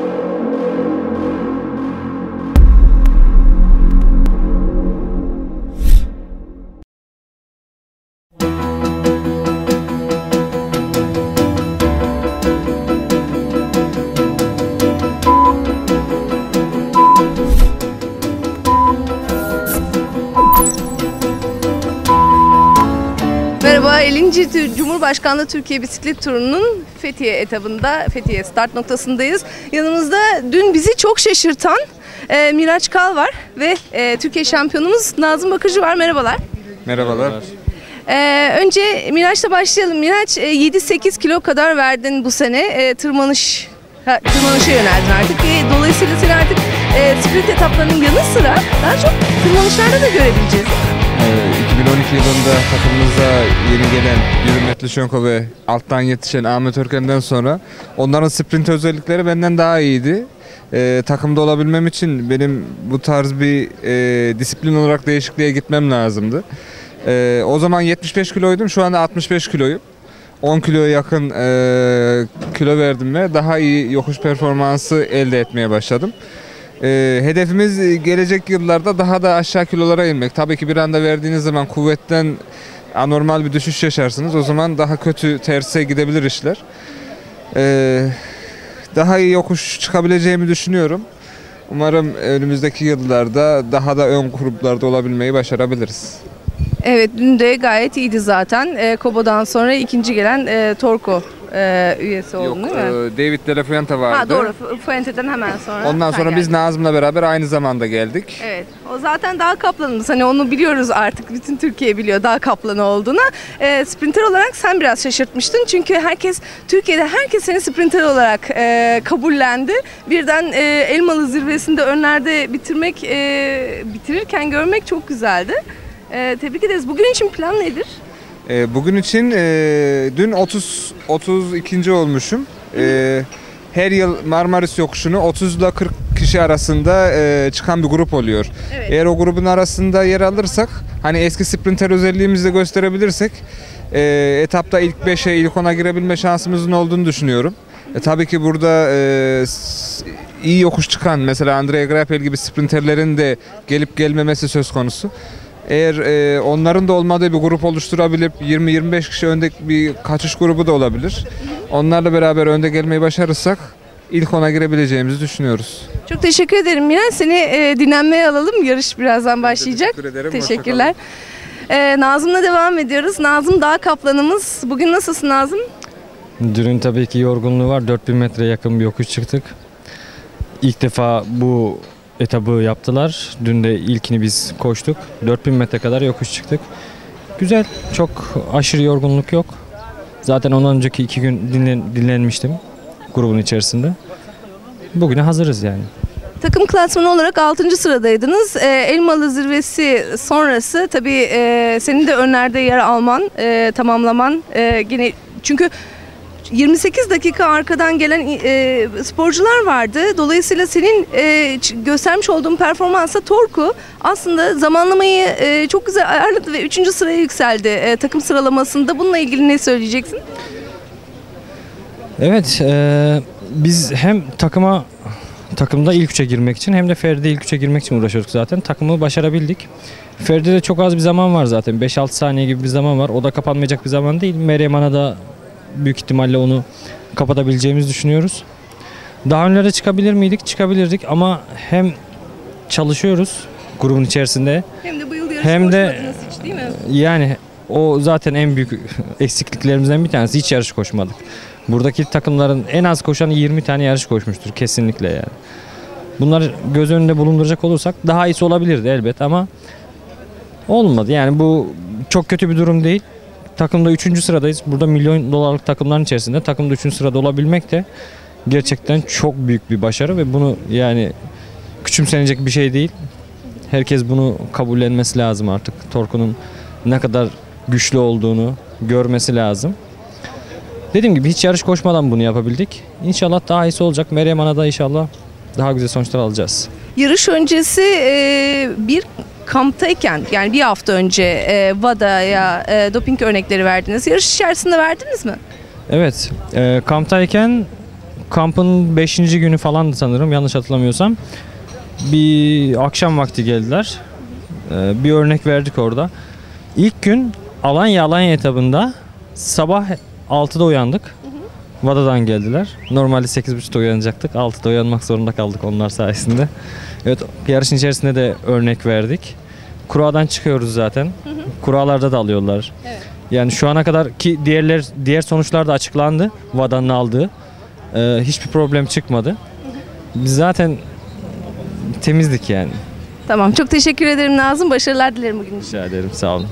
Thank you. Merhaba, 50. Tü- Cumhurbaşkanlığı Türkiye Bisiklet Turu'nun Fethiye etabında, Fethiye start noktasındayız. Yanımızda dün bizi çok şaşırtan e, Miraç Kal var ve e, Türkiye şampiyonumuz Nazım Bakıcı var. Merhabalar. Merhabalar. E, önce Miraç'la başlayalım. Miraç e, 7-8 kilo kadar verdin bu sene e, tırmanış ha, tırmanışa yöneldin artık ve dolayısıyla seni artık e, sprint etaplarının yanı sıra daha çok tırmanışlarda da görebileceğiz. Ee, 2012 yılında takımımıza yeni gelen Yürümet Lişenko ve alttan yetişen Ahmet Örken'den sonra onların sprint özellikleri benden daha iyiydi. Ee, takımda olabilmem için benim bu tarz bir e, disiplin olarak değişikliğe gitmem lazımdı. Ee, o zaman 75 kiloydum, şu anda 65 kiloyum. 10 kiloya yakın e, kilo verdim ve daha iyi yokuş performansı elde etmeye başladım. Ee, hedefimiz e, gelecek yıllarda daha da aşağı kilolara inmek. Tabii ki bir anda verdiğiniz zaman kuvvetten anormal bir düşüş yaşarsınız. O zaman daha kötü terse gidebilir işler. Ee, daha iyi yokuş çıkabileceğimi düşünüyorum. Umarım önümüzdeki yıllarda daha da ön gruplarda olabilmeyi başarabiliriz. Evet dün de gayet iyiydi zaten. E, Kobo'dan sonra ikinci gelen e, Torko e, üyesi Yok, oldun değil mi? e, David De La Fuente vardı. Ha doğru. Fu- Fuente'den hemen sonra. Ondan sen sonra biz geldin. Nazım'la beraber aynı zamanda geldik. Evet. O zaten dağ kaplanımız. Hani onu biliyoruz artık. Bütün Türkiye biliyor dağ kaplanı olduğunu. E, sprinter olarak sen biraz şaşırtmıştın. Çünkü herkes, Türkiye'de herkes seni sprinter olarak e, kabullendi. Birden e, Elmalı zirvesinde önlerde bitirmek, e, bitirirken görmek çok güzeldi. E, tebrik ederiz. Bugün için plan nedir? E, bugün için e, dün 30 32. olmuşum. E, her yıl Marmaris yokuşunu 30 ile 40 kişi arasında e, çıkan bir grup oluyor. Evet. Eğer o grubun arasında yer alırsak, hani eski sprinter özelliğimizi de gösterebilirsek, e, etapta ilk 5'e, ilk 10'a girebilme şansımızın olduğunu düşünüyorum. E, tabii ki burada e, iyi yokuş çıkan, mesela Andrea Greipel gibi sprinterlerin de gelip gelmemesi söz konusu. Eğer e, onların da olmadığı bir grup oluşturabilip 20-25 kişi önde bir kaçış grubu da olabilir. Onlarla beraber önde gelmeyi başarırsak ilk ona girebileceğimizi düşünüyoruz. Çok teşekkür ederim Miran. Seni e, dinlenmeye alalım. Yarış birazdan başlayacak. teşekkür ederim. Teşekkürler. E, Nazım'la devam ediyoruz. Nazım Dağ Kaplanımız. Bugün nasılsın Nazım? Dünün tabii ki yorgunluğu var. 4000 metre yakın bir yokuş çıktık. İlk defa bu etabı yaptılar. Dün de ilkini biz koştuk. 4000 metre kadar yokuş çıktık. Güzel. Çok aşırı yorgunluk yok. Zaten ondan önceki iki gün dinlen, dinlenmiştim grubun içerisinde. Bugüne hazırız yani. Takım klasmanı olarak 6. sıradaydınız. E, Elmalı zirvesi sonrası tabii e, senin de önlerde yer alman, e, tamamlaman e, yine çünkü 28 dakika arkadan gelen e, sporcular vardı. Dolayısıyla senin e, göstermiş olduğun performansa Torku aslında zamanlamayı e, çok güzel ayarladı ve 3. sıraya yükseldi e, takım sıralamasında. Bununla ilgili ne söyleyeceksin? Evet, eee, biz hem takıma takımda ilk üçe girmek için hem de Ferdi ilk üçe girmek için uğraşıyorduk zaten. Takımı başarabildik. Ferdi'de çok az bir zaman var zaten. 5-6 saniye gibi bir zaman var. O da kapanmayacak bir zaman değil. Meryem Ana da büyük ihtimalle onu kapatabileceğimizi düşünüyoruz. Daha önlere çıkabilir miydik? Çıkabilirdik ama hem çalışıyoruz grubun içerisinde Hem de bu yıl yarış Hem de- hiç değil mi? yani o zaten en büyük eksikliklerimizden bir tanesi. Hiç yarış koşmadık. Buradaki takımların en az koşan 20 tane yarış koşmuştur kesinlikle yani. Bunları göz önünde bulunduracak olursak daha iyisi olabilirdi elbet ama olmadı. Yani bu çok kötü bir durum değil. Takımda 3. sıradayız. Burada milyon dolarlık takımların içerisinde takımda 3. sırada olabilmek de gerçekten çok büyük bir başarı ve bunu yani küçümsenecek bir şey değil. Herkes bunu kabullenmesi lazım artık. Torku'nun ne kadar güçlü olduğunu görmesi lazım. Dediğim gibi hiç yarış koşmadan bunu yapabildik. İnşallah daha iyisi olacak. Meryem Ana'da inşallah daha güzel sonuçlar alacağız. Yarış öncesi bir kamptayken yani bir hafta önce e, VADA'ya e, doping örnekleri verdiniz. Yarış içerisinde verdiniz mi? Evet, e, kamptayken kampın 5. günü falandı sanırım yanlış hatırlamıyorsam. Bir akşam vakti geldiler. Ee, bir örnek verdik orada. İlk gün Alanya Alanya etabında sabah 6'da uyandık. Vada'dan geldiler. Normalde 8.30'da uyanacaktık. 6'da uyanmak zorunda kaldık onlar sayesinde. Evet yarışın içerisinde de örnek verdik. Kura'dan çıkıyoruz zaten. Kura'larda da alıyorlar. Evet. Yani şu ana kadar ki diğerler diğer sonuçlar da açıklandı. Vada'nın aldığı. Ee, hiçbir problem çıkmadı. Biz zaten temizdik yani. Tamam çok teşekkür ederim Nazım. Başarılar dilerim bugün için. Rica ederim sağ olun.